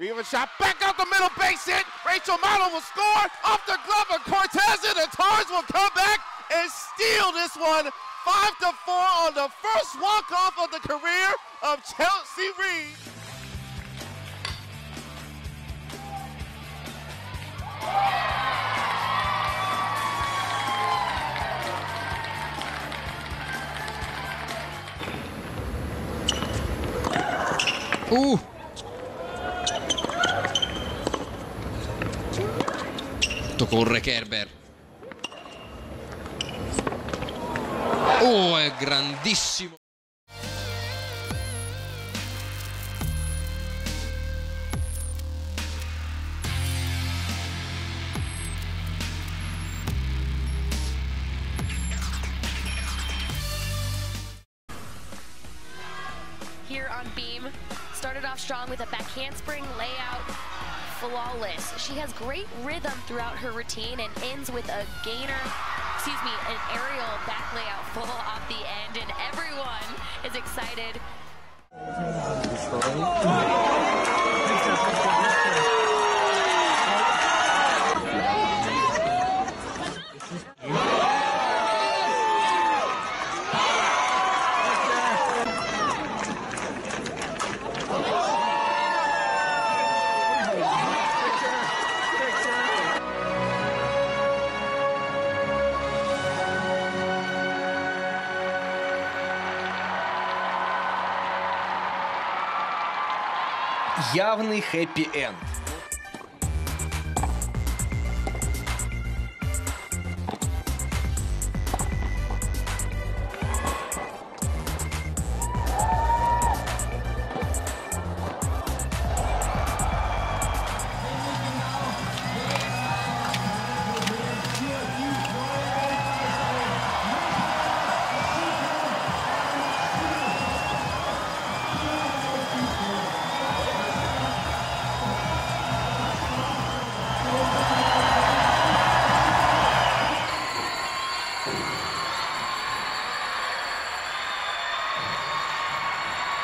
Reva shot back out the middle, base hit. Rachel Marlowe will score off the glove of Cortez, and the Tars will come back and steal this one. Five to four on the first walk-off of the career of Chelsea Reed. Uh! Corre Kerber. Oh, è grandissimo. Here on Beam, started off strong with a back handspring layout, flawless. She has great rhythm throughout her routine and ends with a gainer, excuse me, an aerial back layout full off the end, and everyone is excited. явный хэппи-энд.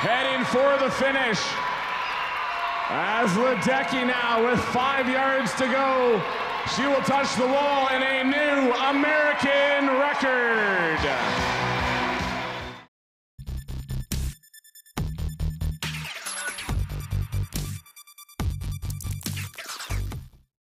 Heading for the finish. As Ledecky now with five yards to go. She will touch the wall in a new American record.